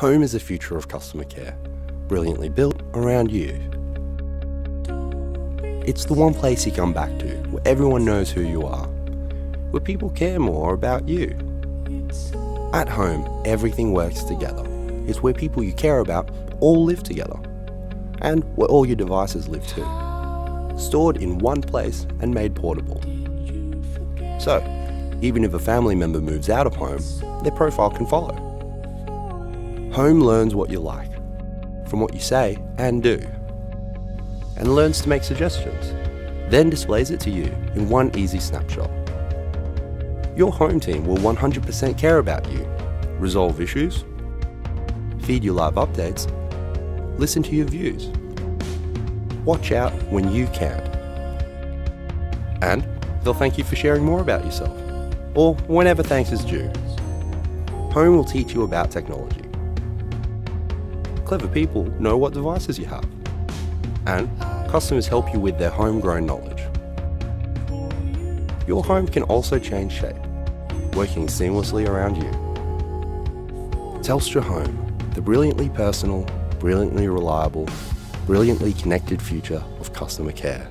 Home is the future of customer care, brilliantly built around you. It's the one place you come back to where everyone knows who you are, where people care more about you. At home, everything works together. It's where people you care about all live together, and where all your devices live too. Stored in one place and made portable. So, even if a family member moves out of home, their profile can follow. Home learns what you like, from what you say and do, and learns to make suggestions, then displays it to you in one easy snapshot. Your home team will 100% care about you, resolve issues, feed you live updates, listen to your views, watch out when you can't, and they'll thank you for sharing more about yourself, or whenever thanks is due. Home will teach you about technology. Clever people know what devices you have, and customers help you with their homegrown knowledge. Your home can also change shape, working seamlessly around you. Telstra Home, the brilliantly personal, brilliantly reliable, brilliantly connected future of customer care.